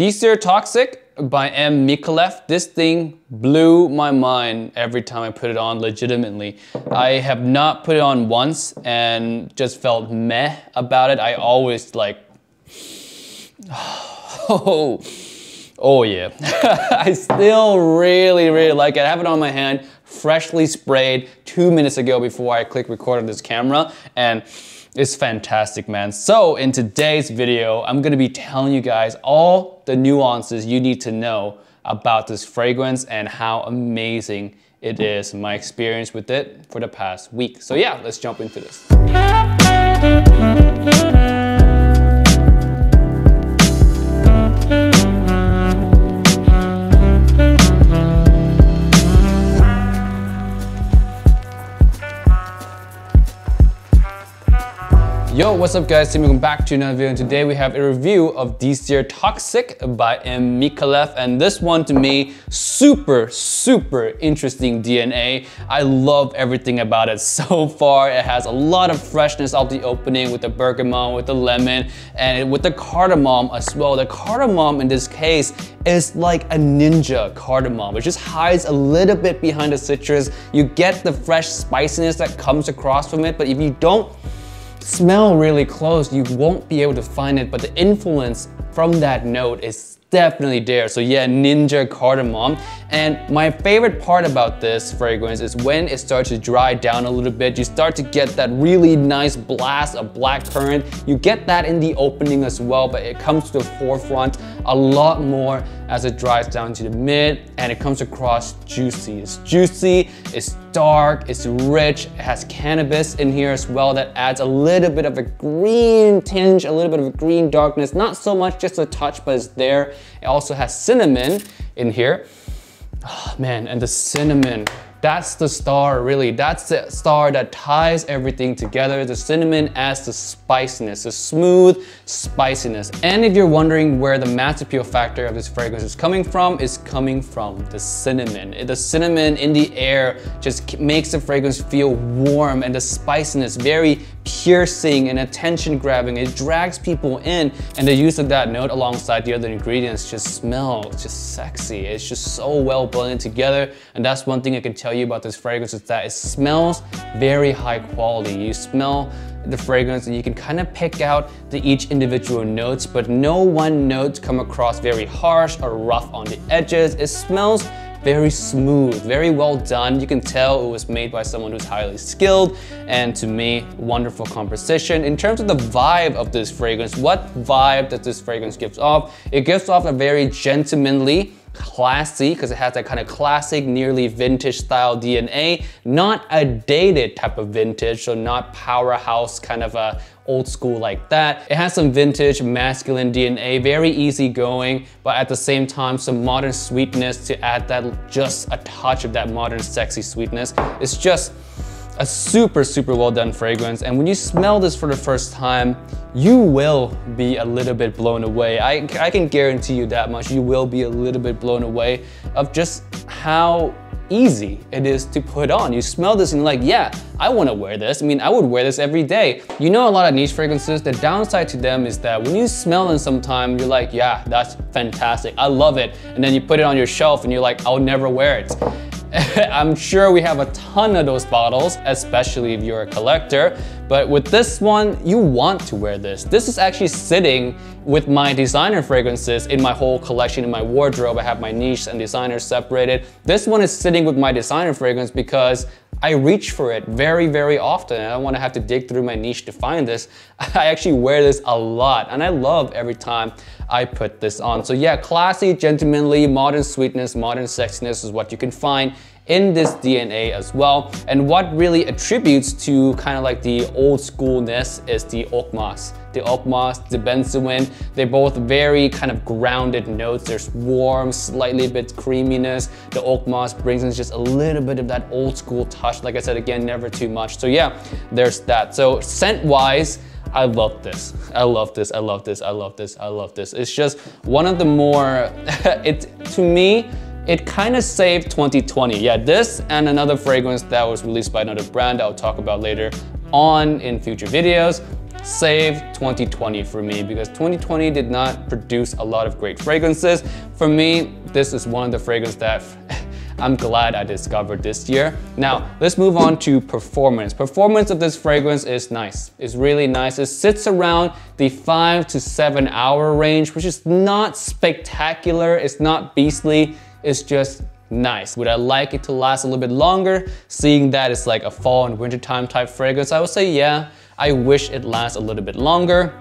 Désir Toxic by M. Micallef. This thing blew my mind every time I put it on, legitimately. I have not put it on once and just felt meh about it. I always like, oh, oh yeah. I still really, really like it. I have it on my hand, freshly sprayed two minutes ago before I click record on this camera. And it's fantastic, man. So in today's video, I'm gonna be telling you guys all the nuances you need to know about this fragrance and how amazing it is, my experience with it for the past week. So yeah, let's jump into this. Yo, what's up guys? Welcome back to another video and today we have a review of Désir Toxic by M. Micallef and this one to me, super, super interesting DNA. I love everything about it so far. It has a lot of freshness off the opening with the bergamot, with the lemon, and with the cardamom as well. The cardamom in this case is like a ninja cardamom. It just hides a little bit behind the citrus. You get the fresh spiciness that comes across from it, but if you don't smell really close, you won't be able to find it, but the influence from that note is definitely there. So yeah, Ninja Cardamom. And my favorite part about this fragrance is when it starts to dry down a little bit, you start to get that really nice blast of black currant. You get that in the opening as well, but it comes to the forefront a lot more as it dries down to the mid and it comes across juicy. It's juicy, it's dark, it's rich, it has cannabis in here as well that adds a little bit of a green tinge, a little bit of a green darkness, not so much just a touch, but it's there. It also has cinnamon in here. Oh, man, and the cinnamon that's the star, really. That's the star that ties everything together. The cinnamon adds the spiciness, the smooth spiciness. And if you're wondering where the mass appeal factor of this fragrance is coming from, it's coming from the cinnamon. The cinnamon in the air just makes the fragrance feel warm and the spiciness very piercing and attention grabbing. It drags people in and the use of that note alongside the other ingredients just smells just sexy. It's just so well blended together and that's one thing I can tell you about this fragrance is that it smells very high quality. You smell the fragrance and you can kind of pick out the each individual notes but no one note come across very harsh or rough on the edges. It smells very smooth, very well done. You can tell it was made by someone who's highly skilled and to me, wonderful composition. In terms of the vibe of this fragrance, what vibe does this fragrance gives off? It gives off a very gentlemanly, classy because it has that kind of classic, nearly vintage style DNA, not a dated type of vintage, so not powerhouse kind of a old school like that. It has some vintage masculine DNA, very easygoing, but at the same time, some modern sweetness to add that just a touch of that modern sexy sweetness. It's just a super, super well done fragrance. And when you smell this for the first time, you will be a little bit blown away. I, I can guarantee you that much. You will be a little bit blown away of just how easy it is to put on. You smell this and you're like, yeah, I wanna wear this. I mean, I would wear this every day. You know a lot of niche fragrances, the downside to them is that when you smell them sometime, you're like, yeah, that's fantastic. I love it. And then you put it on your shelf and you're like, I'll never wear it. I'm sure we have a ton of those bottles, especially if you're a collector. But with this one, you want to wear this. This is actually sitting with my designer fragrances in my whole collection in my wardrobe. I have my niche and designers separated. This one is sitting with my designer fragrance because I reach for it very, very often. I don't want to have to dig through my niche to find this. I actually wear this a lot and I love every time I put this on. So yeah, classy, gentlemanly, modern sweetness, modern sexiness is what you can find in this DNA as well. And what really attributes to kind of like the old schoolness is the oak moss. The moss, the benzoin, they're both very kind of grounded notes. There's warm, slightly bit creaminess. The oak moss brings in just a little bit of that old school touch. Like I said, again, never too much. So yeah, there's that. So scent wise, I love this. I love this. I love this. I love this. I love this. It's just one of the more, it to me, it kind of saved 2020. Yeah, this and another fragrance that was released by another brand I'll talk about later on in future videos save 2020 for me because 2020 did not produce a lot of great fragrances. For me, this is one of the fragrances that I'm glad I discovered this year. Now, let's move on to performance. Performance of this fragrance is nice. It's really nice. It sits around the five to seven hour range, which is not spectacular. It's not beastly. It's just nice. Would I like it to last a little bit longer? Seeing that it's like a fall and wintertime type fragrance, I would say yeah. I wish it lasts a little bit longer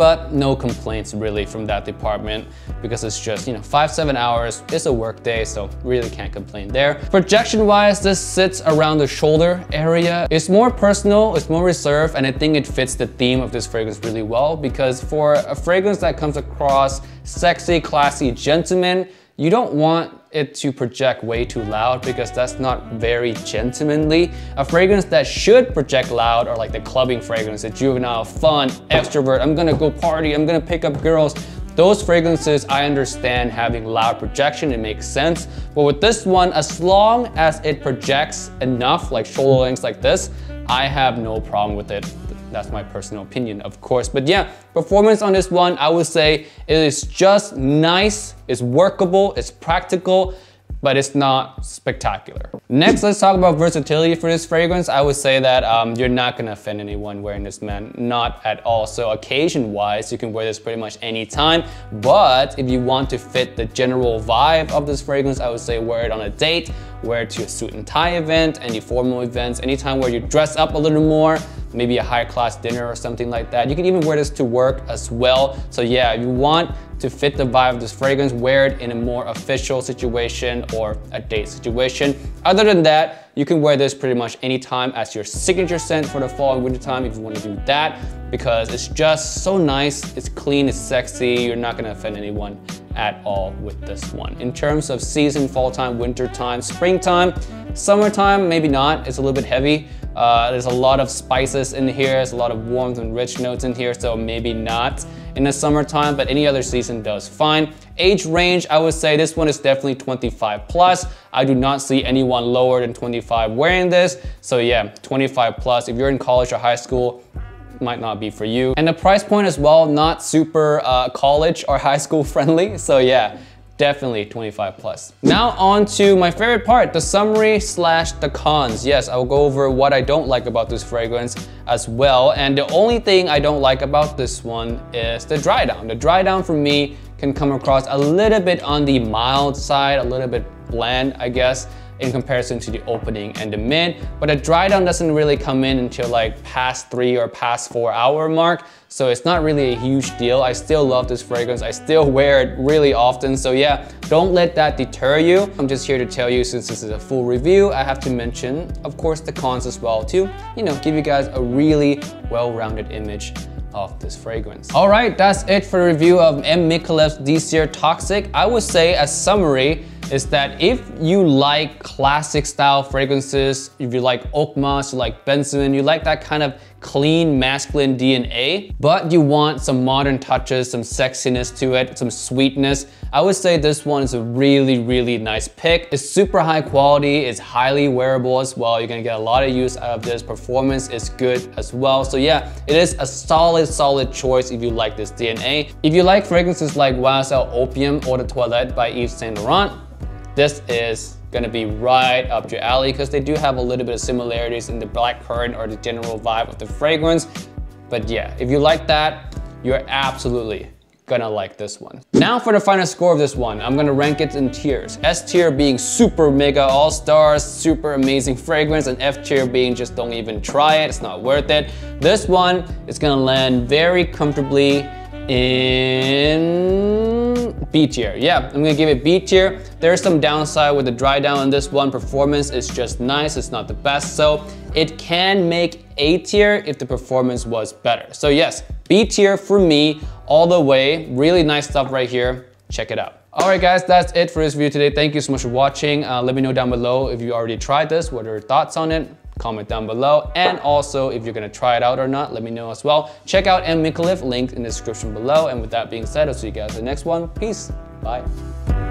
but no complaints really from that department because it's just, you know, five, seven hours. It's a work day, so really can't complain there. Projection wise, this sits around the shoulder area. It's more personal, it's more reserved, and I think it fits the theme of this fragrance really well because for a fragrance that comes across sexy, classy, gentleman, you don't want it to project way too loud because that's not very gentlemanly. A fragrance that should project loud are like the clubbing fragrance, the juvenile, fun, extrovert, I'm gonna go party, I'm gonna pick up girls. Those fragrances, I understand having loud projection, it makes sense. But with this one, as long as it projects enough, like shoulder lengths like this, I have no problem with it. That's my personal opinion, of course. But yeah, performance on this one, I would say it is just nice, it's workable, it's practical, but it's not spectacular. Next, let's talk about versatility for this fragrance. I would say that um, you're not gonna offend anyone wearing this, man. Not at all. So occasion-wise, you can wear this pretty much anytime. But if you want to fit the general vibe of this fragrance, I would say wear it on a date, wear it to a suit and tie event, any formal events, anytime where you dress up a little more, maybe a high class dinner or something like that. You can even wear this to work as well. So yeah, if you want to fit the vibe of this fragrance, wear it in a more official situation or a date situation. Other than that, you can wear this pretty much anytime as your signature scent for the fall and winter time if you want to do that because it's just so nice, it's clean, it's sexy, you're not gonna offend anyone at all with this one. In terms of season, fall time, winter time, springtime, summertime, maybe not, it's a little bit heavy. Uh, there's a lot of spices in here, there's a lot of warmth and rich notes in here, so maybe not in the summertime, but any other season does fine. Age range, I would say this one is definitely 25 plus. I do not see anyone lower than 25 wearing this. So yeah, 25 plus. If you're in college or high school, might not be for you. And the price point as well, not super uh, college or high school friendly. So yeah, definitely 25 plus. Now on to my favorite part, the summary slash the cons. Yes, I'll go over what I don't like about this fragrance as well. And the only thing I don't like about this one is the dry down. The dry down for me can come across a little bit on the mild side, a little bit bland, I guess in comparison to the opening and the mid, but the dry down doesn't really come in until like past three or past four hour mark. So it's not really a huge deal. I still love this fragrance. I still wear it really often. So yeah, don't let that deter you. I'm just here to tell you since this is a full review, I have to mention, of course, the cons as well to, you know, give you guys a really well-rounded image of this fragrance. All right, that's it for the review of M. Micallef's Désir Toxic. I would say as summary, is that if you like classic style fragrances, if you like oak moss, you like benzoin, you like that kind of clean masculine DNA, but you want some modern touches, some sexiness to it, some sweetness, I would say this one is a really, really nice pick. It's super high quality, it's highly wearable as well. You're gonna get a lot of use out of this. Performance is good as well. So yeah, it is a solid, solid choice if you like this DNA. If you like fragrances like YSL Opium or the Toilette by Yves Saint Laurent, this is gonna be right up your alley because they do have a little bit of similarities in the black currant or the general vibe of the fragrance. But yeah, if you like that, you're absolutely gonna like this one. Now for the final score of this one, I'm gonna rank it in tiers. S tier being super mega all stars, super amazing fragrance, and F tier being just don't even try it, it's not worth it. This one is gonna land very comfortably in B tier. Yeah, I'm gonna give it B tier. There's some downside with the dry down on this one. Performance is just nice, it's not the best. So it can make A tier if the performance was better. So yes, B tier for me all the way. Really nice stuff right here. Check it out. All right, guys, that's it for this video today. Thank you so much for watching. Uh, let me know down below if you already tried this, what are your thoughts on it comment down below. And also, if you're gonna try it out or not, let me know as well. Check out M. Micallef, linked in the description below. And with that being said, I'll see you guys in the next one. Peace. Bye.